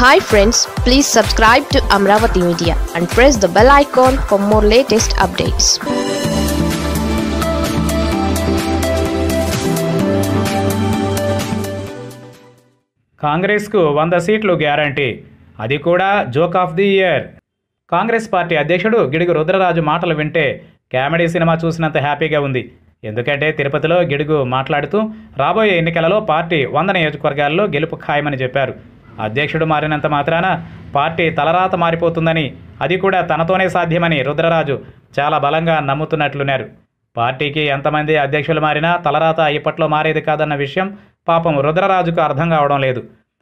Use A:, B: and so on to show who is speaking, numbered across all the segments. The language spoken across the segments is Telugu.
A: Hi friends please subscribe to Amaravati media and press the bell icon for more latest updates
B: కాంగ్రెస్కు వంద సీట్లు గ్యారంటీ. అది కూడా joke of the year. Congress party అధ్యక్షుడు గిడుగు రుద్రరాజు మాటలు వింటే కామెడీ సినిమా చూసినంత హ్యాపీగా ఉంది. ఎందుకంటే తిరుపతిలో గిడుగు మాట్లాడుతూ రాబోయే ఎన్నికలలో పార్టీ వంద నియోజకవర్గాల్లో గెలుపు ఖాయమని చెప్పారు. అధ్యక్షుడు మారినంత మాత్రాన పార్టీ తలరాత మారిపోతుందని అది కూడా తనతోనే సాధ్యమని రుద్రరాజు చాలా బలంగా నమ్ముతున్నట్లున్నారు. పార్టీకి ఎంతమంది అధ్యక్షులు మారినా తలరాత ఇప్పట్లో మారేది కాదన్న విషయం పాపం రుద్రరాజుకు అర్థం కావడం లేదు.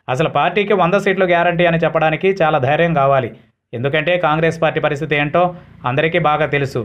B: అసలు పార్టీకి వంద సీట్లు గ్యారంటీ అని చెప్పడానికి చాలా ధైర్యం కావాలి. ఎందుకంటే కాంగ్రెస్ పార్టీ పరిస్థితి ఏంటో అందరికీ బాగా తెలుసు.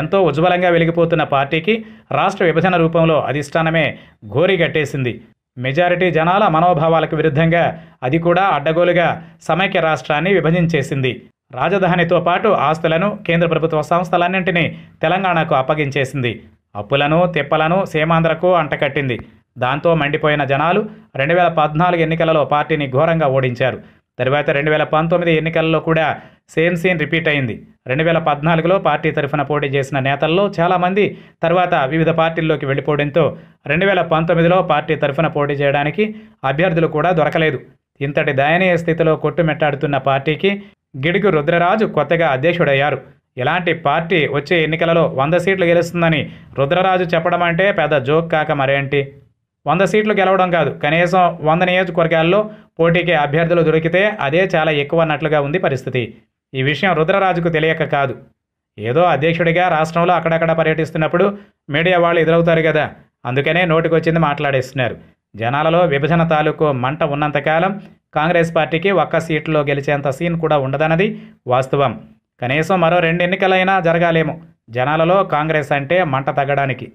B: ఎంతో ఉజ్వలంగా వెలిగిపోతున్న పార్టీకి రాష్ట్ర విభజన రూపంలో అధిష్టానమే గోరిగట్టేసింది మెజారిటీ జనాల మనోభావాలకు విరుద్ధంగా అది కూడా అడ్డగోలుగా సమైక్య రాష్ట్రాన్ని విభజించేసింది. రాజధానితో పాటు ఆస్తులను కేంద్ర ప్రభుత్వ సంస్థలన్నింటినీ తెలంగాణకు అప్పగించేసింది. అప్పులను తిప్పలను సీమాంధ్రకు అంటకట్టింది. దాంతో మండిపోయిన జనాలు రెండు వేల పద్నాలుగు ఎన్నికలలో పార్టీని ఘోరంగా ఓడించారు. తరువాత రెండు వేల పంతొమ్మిది ఎన్నికల్లో కూడా సేమ్ సీన్ రిపీట్ అయింది. రెండు వేల పద్నాలుగులో పార్టీ తరఫున పోటీ చేసిన నేతల్లో చాలామంది తర్వాత వివిధ పార్టీల్లోకి వెళ్ళిపోవడంతో రెండు వేల పంతొమ్మిదిలో పార్టీ తరఫున పోటీ చేయడానికి అభ్యర్థులు కూడా దొరకలేదు. ఇంతటి దయనీయ స్థితిలో కొట్టుమెట్టాడుతున్న పార్టీకి గిడుగు రుద్రరాజు కొత్తగా అధ్యక్షుడయ్యారు. ఇలాంటి పార్టీ వచ్చే ఎన్నికలలో వంద సీట్లు గెలుస్తుందని రుద్రరాజు చెప్పడం అంటే పెద్ద జోక్ కాక మరేంటి? వంద సీట్లు గెలవడం కాదు. కనీసం వంద నియోజకవర్గాల్లో పోటీకి అభ్యర్థులు దొరికితే అదే చాలా ఎక్కువ అన్నట్లుగా ఉంది పరిస్థితి. ఈ విషయం రుద్రరాజుకు తెలియక కాదు. ఏదో అధ్యక్షుడిగా రాష్ట్రంలో అక్కడక్కడ పర్యటిస్తున్నప్పుడు మీడియా వాళ్ళు ఎదురవుతారు కదా. అందుకనే నోటికొచ్చింది మాట్లాడేస్తున్నారు. జనాలలో విభజన తాలూకు మంట ఉన్నంతకాలం కాంగ్రెస్ పార్టీకి ఒక్క సీట్లో గెలిచేంత సీన్ కూడా ఉండదన్నది వాస్తవం. కనీసం మరో రెండు ఎన్నికలైనా జరగాలేమో. జనాలలో కాంగ్రెస్ అంటే మంట తగ్గడానికి.